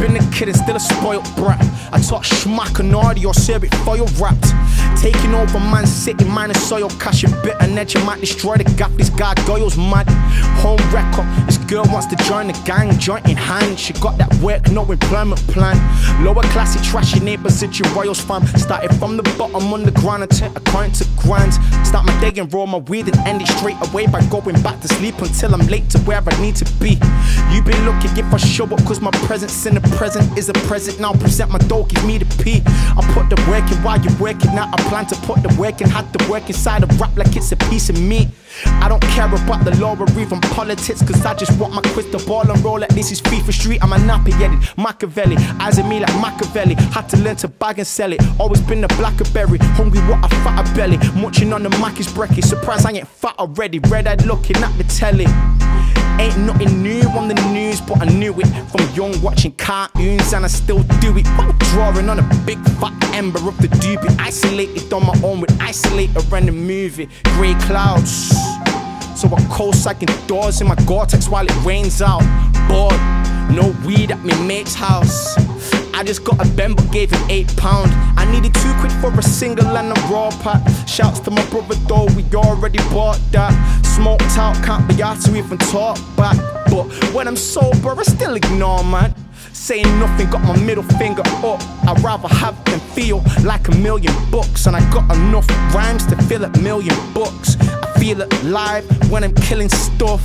In the kid and still a spoiled brat. I talk schmack and audio, serve it foil wrapped. Taking over Man City, minus soil, cash a bit and edge. You might destroy the gap. This gargoyle's mad. Home record, this girl wants to join the gang, joint in hand. She got that work, no employment plan. Lower classy, trashy neighbors, it's your Royals fam. Started from the bottom underground and turn a coin to grand. Start my day and roll my weed and end it straight away by going back to sleep until I'm late to where I need to be. You been looking if I show up, cause my presence in the present is a present. Now present my dough, give me the P. I put the work in while you're working. Now I plan to put the work in, had the work inside of rap like it's a piece of meat. I don't care about the law or even politics, cause I just want my crystal ball and roll like this is FIFA Street. I'm a nappy headed Machiavelli, eyes on me like Machiavelli. Had to learn to bag and sell it. Always been a blackberry, hungry, what a fatter belly. Munching on the Mackey's brekkie, surprised I ain't fat already. Red eyed looking at the telly. Ain't nothing new on the I knew it from young watching cartoons, and I still do it. I'm drawing on a big fat ember of the doobie, isolated on my own with isolator and the movie. Grey clouds, so I co-cycling doors in my Gore-Tex while it rains out. Bored, no weed at me mate's house. I just got a bend gave him eight pound. I needed two quid for a single and a raw pack. Shouts to my brother though, we already bought that. Smoked out, can't be asked to even talk back. But when I'm sober, I still ignore man. Saying nothing, got my middle finger up. I'd rather have than feel like a million bucks. And I got enough rhymes to fill a million books. I feel alive when I'm killing stuff.